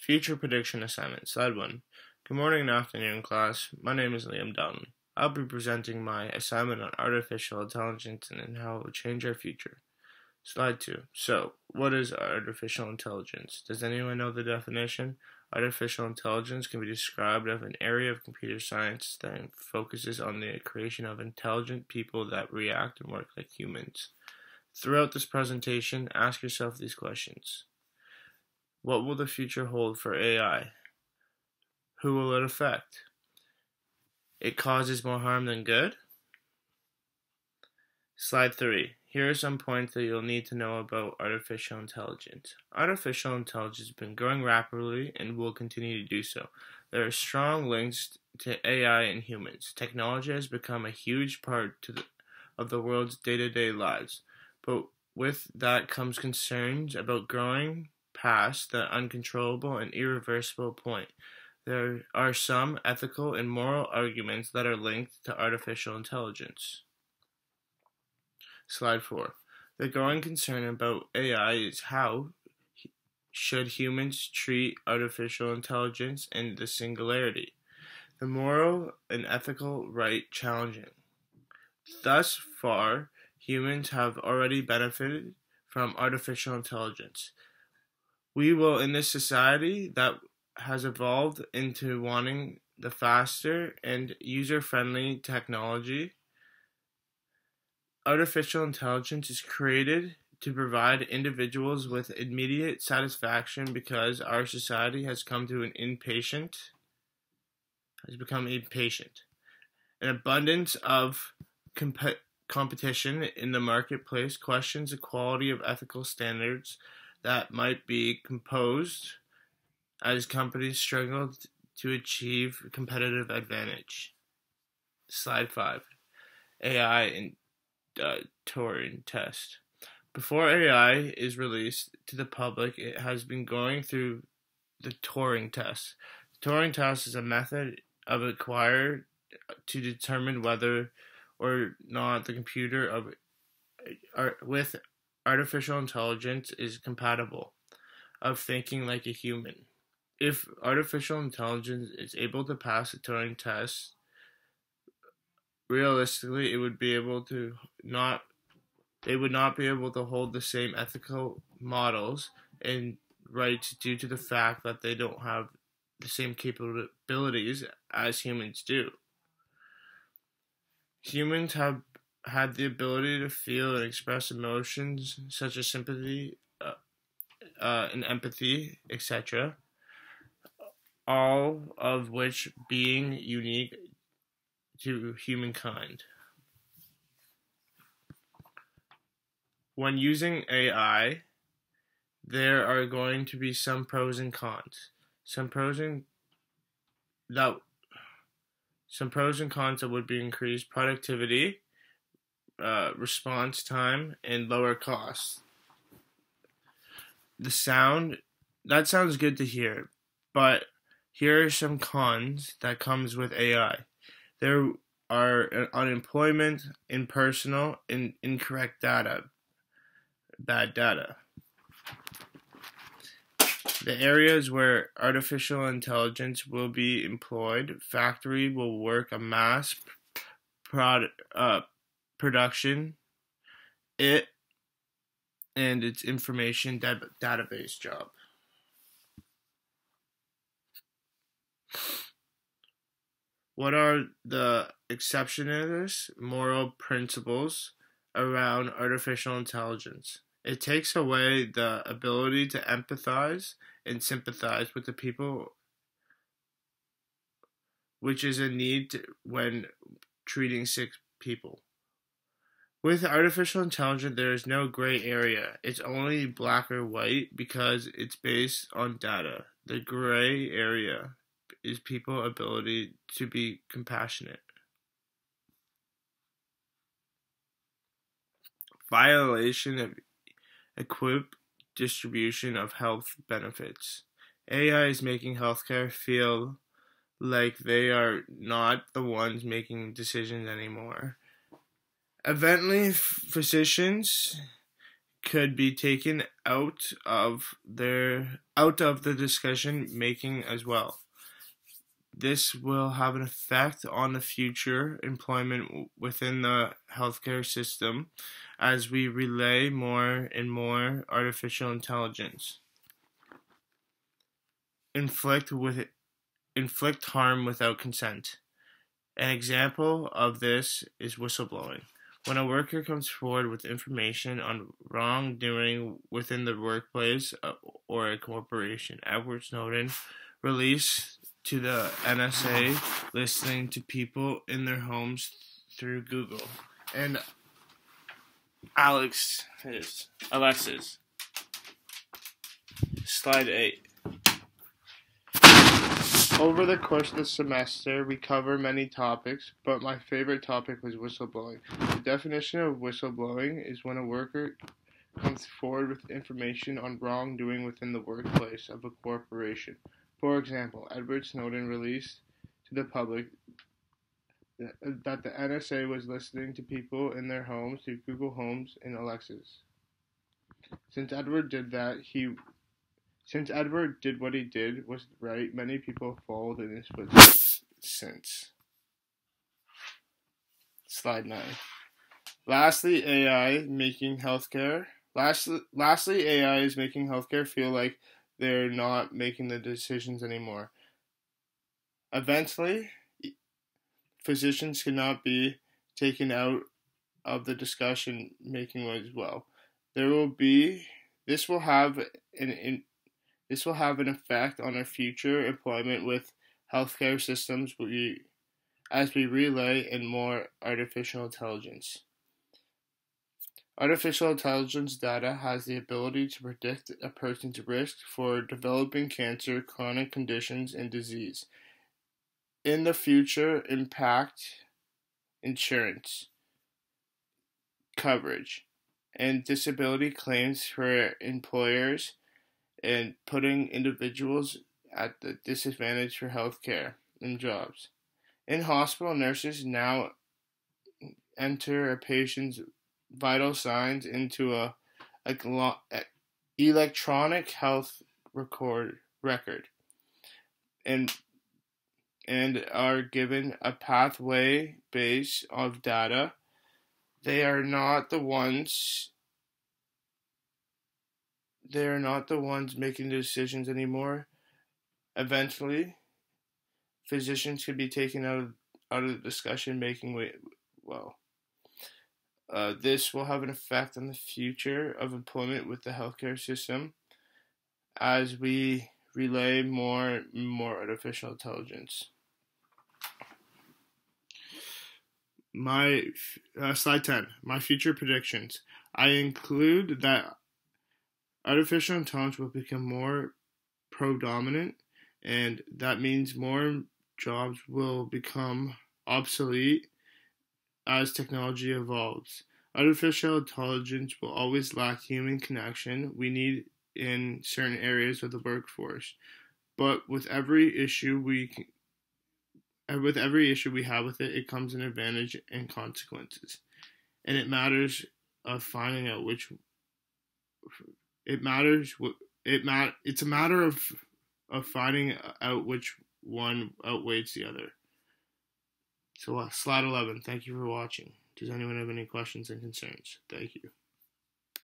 Future prediction assignment, slide one. Good morning and afternoon, class. My name is Liam Dunn. I'll be presenting my assignment on artificial intelligence and how it will change our future. Slide two. So, what is artificial intelligence? Does anyone know the definition? Artificial intelligence can be described as an area of computer science that focuses on the creation of intelligent people that react and work like humans. Throughout this presentation, ask yourself these questions. What will the future hold for AI? Who will it affect? It causes more harm than good? Slide 3. Here are some points that you'll need to know about artificial intelligence. Artificial intelligence has been growing rapidly and will continue to do so. There are strong links to AI and humans. Technology has become a huge part the, of the world's day to day lives, but with that comes concerns about growing past the uncontrollable and irreversible point. There are some ethical and moral arguments that are linked to artificial intelligence. Slide 4. The growing concern about AI is how should humans treat artificial intelligence and the singularity. The moral and ethical right challenging. Thus far, humans have already benefited from artificial intelligence we will in this society that has evolved into wanting the faster and user friendly technology. Artificial intelligence is created to provide individuals with immediate satisfaction because our society has come to an impatient has become impatient. An abundance of comp- competition in the marketplace questions the quality of ethical standards that might be composed as companies struggle to achieve competitive advantage. Slide 5 AI and uh, Turing test. Before AI is released to the public, it has been going through the Turing test. The Turing test is a method of acquired to determine whether or not the computer of uh, with artificial intelligence is compatible of thinking like a human. If artificial intelligence is able to pass a Turing test, realistically, it would be able to not. They would not be able to hold the same ethical models and rights due to the fact that they don't have the same capabilities as humans do. Humans have had the ability to feel and express emotions such as sympathy uh, uh, and empathy, etc., all of which being unique to humankind. When using AI, there are going to be some pros and cons. Some pros and that some pros and cons that would be increased productivity, uh, response time and lower costs. The sound that sounds good to hear, but here are some cons that comes with AI. There are unemployment, impersonal, and incorrect data, bad data. The areas where artificial intelligence will be employed, factory will work a mass prod, uh, production, it, and its information database job. What are the exceptionist moral principles around artificial intelligence? It takes away the ability to empathize and sympathize with the people, which is a need to, when treating sick people. With artificial intelligence, there is no gray area. It's only black or white because it's based on data. The gray area is people's ability to be compassionate. Violation of equip distribution of health benefits. AI is making healthcare feel like they are not the ones making decisions anymore. Evidently, physicians could be taken out of their out of the discussion making as well. This will have an effect on the future employment within the healthcare system as we relay more and more artificial intelligence. Inflict with inflict harm without consent. An example of this is whistleblowing. When a worker comes forward with information on wrongdoing within the workplace uh, or a corporation, Edward Snowden released to the NSA listening to people in their homes through Google. And Alex is Alexas. Slide 8. Over the course of the semester, we cover many topics, but my favorite topic was whistleblowing. The definition of whistleblowing is when a worker comes forward with information on wrongdoing within the workplace of a corporation. For example, Edward Snowden released to the public that the NSA was listening to people in their homes through Google Homes and Alexas. Since Edward did that, he since Edward did what he did was right, many people followed in his footsteps since. Slide 9. Lastly, AI making healthcare. Lastly, lastly, AI is making healthcare feel like they're not making the decisions anymore. Eventually, physicians cannot be taken out of the discussion making as well. There will be this will have an, this will have an effect on our future employment with healthcare systems as we relay in more artificial intelligence. Artificial intelligence data has the ability to predict a person's risk for developing cancer, chronic conditions, and disease. In the future, impact insurance coverage and disability claims for employers and putting individuals at the disadvantage for health care and jobs. In hospital, nurses now enter a patient's vital signs into a, a, electronic health record record and and are given a pathway base of data. They are not the ones they're not the ones making the decisions anymore. Eventually, physicians could be taken out of out of the discussion making way well. Uh, this will have an effect on the future of employment with the healthcare system as we relay more and more artificial intelligence. My uh, slide 10, my future predictions. I include that artificial intelligence will become more predominant, and that means more jobs will become obsolete as technology evolves. Artificial intelligence will always lack human connection we need in certain areas of the workforce. But with every issue we uh, with every issue we have with it, it comes an advantage and consequences. And it matters of finding out which it matters. It mat. It's a matter of of finding out which one outweighs the other. So, uh, slide 11. Thank you for watching. Does anyone have any questions and concerns? Thank you.